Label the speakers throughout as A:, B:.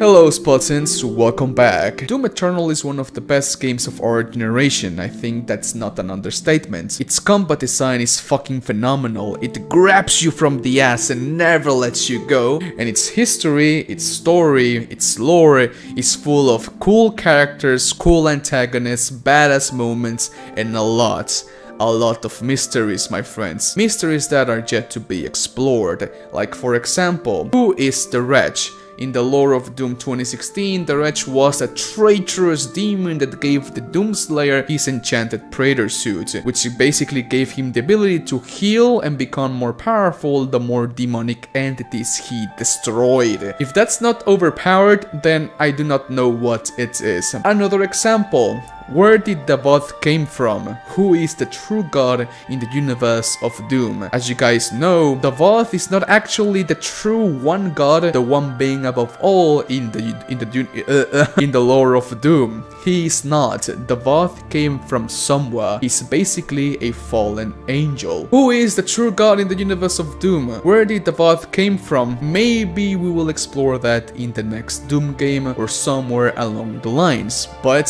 A: Hello Spartans, welcome back. Doom Eternal is one of the best games of our generation, I think that's not an understatement. Its combat design is fucking phenomenal, it grabs you from the ass and never lets you go, and its history, its story, its lore is full of cool characters, cool antagonists, badass moments, and a lot a lot of mysteries, my friends. Mysteries that are yet to be explored. Like for example, who is the Wretch? In the lore of Doom 2016, the Wretch was a traitorous demon that gave the Doomslayer his enchanted Praetor suit, which basically gave him the ability to heal and become more powerful the more demonic entities he destroyed. If that's not overpowered, then I do not know what it is. Another example, where did Davoth came from? Who is the true god in the universe of Doom? As you guys know, Davoth is not actually the true one god, the one being above all in the in the uh, uh, in the lore of Doom. He is not. Davoth came from somewhere. He's basically a fallen angel. Who is the true god in the universe of Doom? Where did Davoth came from? Maybe we will explore that in the next Doom game or somewhere along the lines. But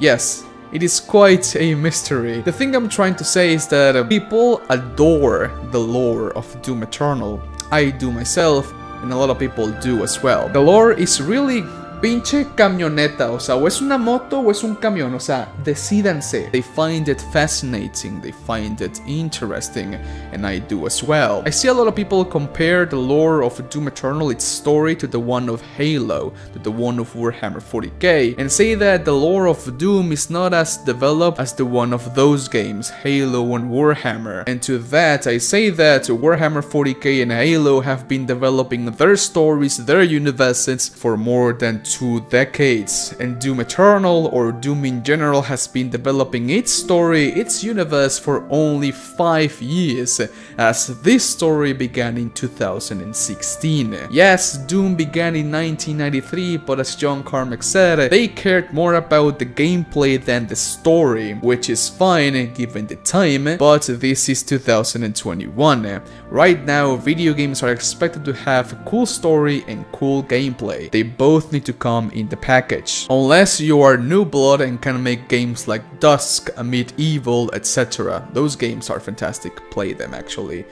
A: Yes, it is quite a mystery. The thing I'm trying to say is that uh, people adore the lore of Doom Eternal. I do myself, and a lot of people do as well. The lore is really pinche camioneta, o sea, o es una moto o es un camión, o sea, decídanse. They find it fascinating, they find it interesting, and I do as well. I see a lot of people compare the lore of Doom Eternal, its story, to the one of Halo, to the one of Warhammer 40k, and say that the lore of Doom is not as developed as the one of those games, Halo and Warhammer. And to that, I say that Warhammer 40k and Halo have been developing their stories, their universes, for more than two decades, and Doom Eternal or Doom in general has been developing its story, its universe for only 5 years, as this story began in 2016. Yes, Doom began in 1993, but as John Carmack said, they cared more about the gameplay than the story, which is fine given the time, but this is 2021. Right now, video games are expected to have a cool story and cool gameplay. They both need to come in the package. Unless you are new blood and can make games like Dusk, Amid Evil, etc. Those games are fantastic, play them actually.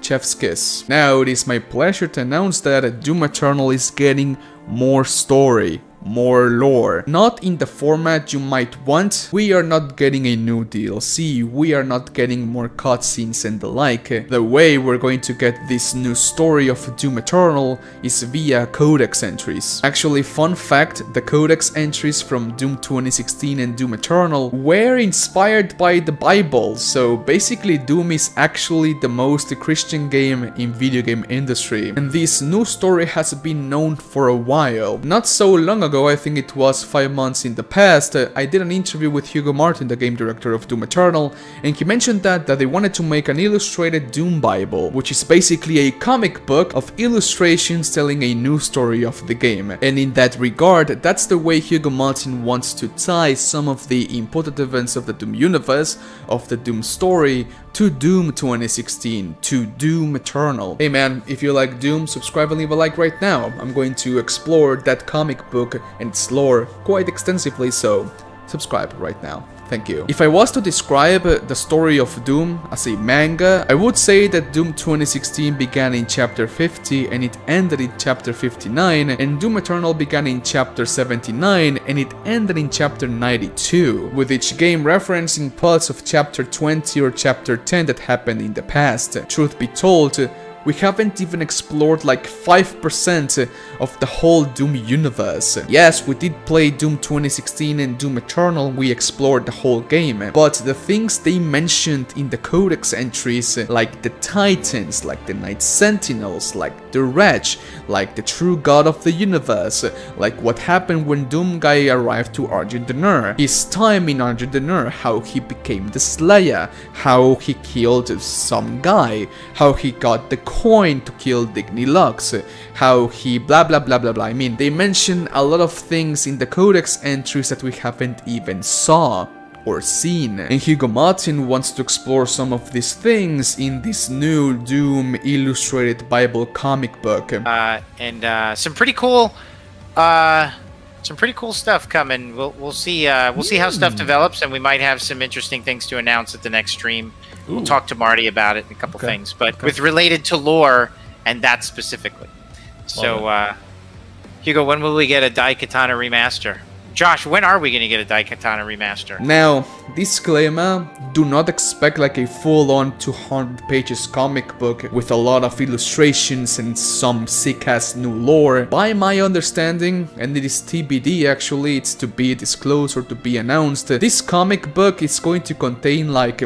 A: Chef's Kiss. Now it is my pleasure to announce that Doom Eternal is getting more story more lore. Not in the format you might want. We are not getting a new DLC, we are not getting more cutscenes and the like. The way we're going to get this new story of Doom Eternal is via codex entries. Actually, fun fact, the codex entries from Doom 2016 and Doom Eternal were inspired by the Bible, so basically Doom is actually the most Christian game in video game industry. And this new story has been known for a while. Not so long ago ago, I think it was 5 months in the past, uh, I did an interview with Hugo Martin, the game director of Doom Eternal, and he mentioned that, that they wanted to make an illustrated Doom Bible, which is basically a comic book of illustrations telling a new story of the game. And in that regard, that's the way Hugo Martin wants to tie some of the important events of the Doom universe, of the Doom story, to Doom 2016, to Doom Eternal. Hey man, if you like Doom, subscribe and leave a like right now. I'm going to explore that comic book and its lore quite extensively, so subscribe right now. Thank you. If I was to describe uh, the story of Doom as a manga, I would say that Doom 2016 began in chapter 50 and it ended in chapter 59, and Doom Eternal began in chapter 79 and it ended in chapter 92, with each game referencing parts of chapter 20 or chapter 10 that happened in the past. Truth be told, we haven't even explored like 5% of the whole Doom universe. Yes, we did play Doom 2016 and Doom Eternal, we explored the whole game, but the things they mentioned in the codex entries, like the Titans, like the Night Sentinels, like the Wretch, like the true god of the universe, like what happened when Doomguy arrived to Argent D'Nur, his time in Argent D'Nur, how he became the Slayer, how he killed some guy, how he got the coin to kill Deag Nilox, how he blah blah blah blah blah. I mean, they mention a lot of things in the codex entries that we haven't even saw or seen. And Hugo Martin wants to explore some of these things in this new Doom illustrated Bible comic book.
B: Uh, and uh, some pretty cool Uh, some pretty cool stuff coming. We'll we'll see. Uh, we'll see how stuff develops, and we might have some interesting things to announce at the next stream. We'll talk to Marty about it, and a couple
A: Okay.
B: things, but
A: Okay.
B: with related to lore and that specifically. So, uh, Hugo, when will we get a Daikatana remaster? Josh, when are we going to get a Daikatana remaster?
A: Now, disclaimer, do not expect like a full-on 200 pages comic book with a lot of illustrations and some sick-ass new lore. By my understanding, and it is TBD actually, it's to be disclosed or to be announced, this comic book is going to contain like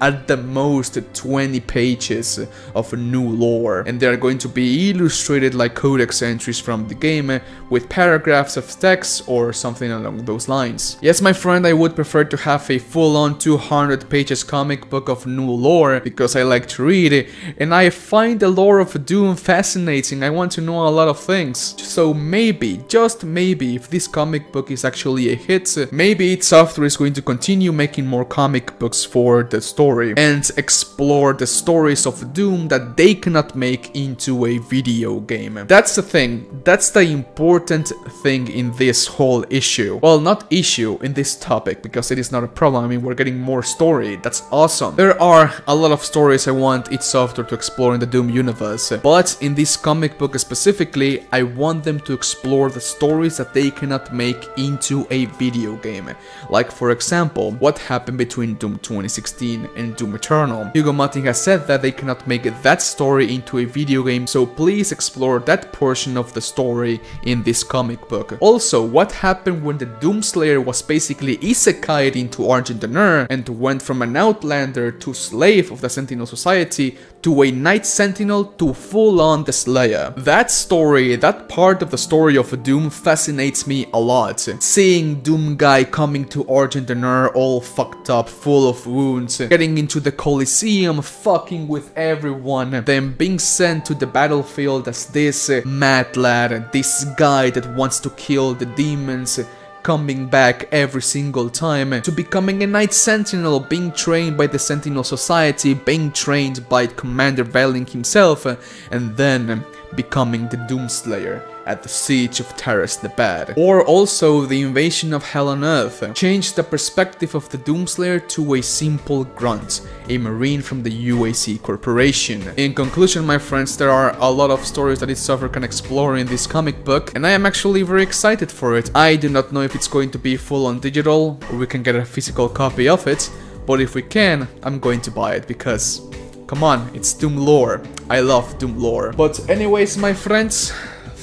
A: at the most 20 pages of new lore. And they are going to be illustrated like codex entries from the game with paragraphs of text or something along those lines. Yes my friend I would prefer to have a full-on 200 pages comic book of new lore because I like to read it and I find the lore of Doom fascinating. I want to know a lot of things. So maybe just maybe if this comic book is actually a hit maybe id Software is going to continue making more comic books for the story and explore the stories of Doom that they cannot make into a video game. That's the thing, that's the important thing in this whole issue. Well, not issue, in this topic, because it is not a problem, I mean, we're getting more story, that's awesome. There are a lot of stories I want id Software to explore in the Doom universe, but in this comic book specifically, I want them to explore the stories that they cannot make into a video game. Like for example, what happened between Doom 2016 and Doom Eternal. Hugo Martin has said that they cannot make that story into a video game, so please explore that portion of the story in this comic book. Also, what happened when the Doomslayer was basically isekai'd into Argent D'Nur and went from an outlander to slave of the Sentinel Society to a Night Sentinel to full-on the Slayer. That story, that part of the story of Doom fascinates me a lot. Seeing Doom guy coming to Argent D'Nur all fucked up, full of wounds, getting into the Coliseum, fucking with everyone, then being sent to the battlefield as this uh, mad lad, this guy that wants to kill the demons, uh, coming back every single time uh, to becoming a Night Sentinel, being trained by the Sentinel Society, being trained by Commander Valen himself, uh, and then becoming the Doomslayer at the Siege of Taras Nabad. Or also the invasion of Hell on Earth changed the perspective of the Doomslayer to a simple grunt, a marine from the UAC Corporation. In conclusion, my friends, there are a lot of stories that id Software can explore in this comic book, and I am actually very excited for it. I do not know if it's going to be full on digital, or we can get a physical copy of it, but if we can, I'm going to buy it because Come on, it's Doom lore. I love Doom lore. But anyways, my friends,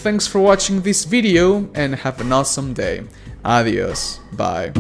A: thanks for watching this video and have an awesome day. Adios. Bye.